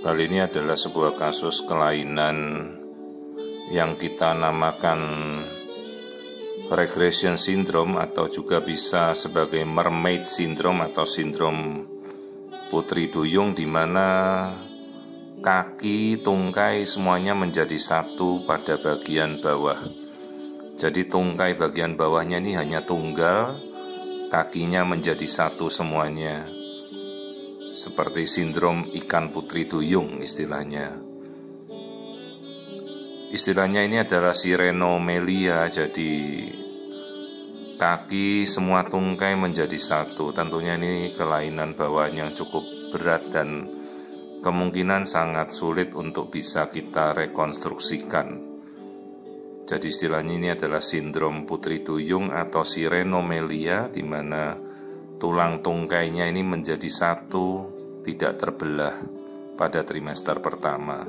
Kali ini adalah sebuah kasus kelainan yang kita namakan regression syndrome atau juga bisa sebagai mermaid syndrome atau sindrom putri duyung di mana kaki, tungkai semuanya menjadi satu pada bagian bawah. Jadi tungkai bagian bawahnya ini hanya tunggal, kakinya menjadi satu semuanya seperti sindrom ikan putri duyung istilahnya. Istilahnya ini adalah sirenomelia, jadi kaki semua tungkai menjadi satu. Tentunya ini kelainan bawaan yang cukup berat dan kemungkinan sangat sulit untuk bisa kita rekonstruksikan. Jadi istilahnya ini adalah sindrom putri duyung atau sirenomelia di mana tulang tungkainya ini menjadi satu, tidak terbelah pada trimester pertama.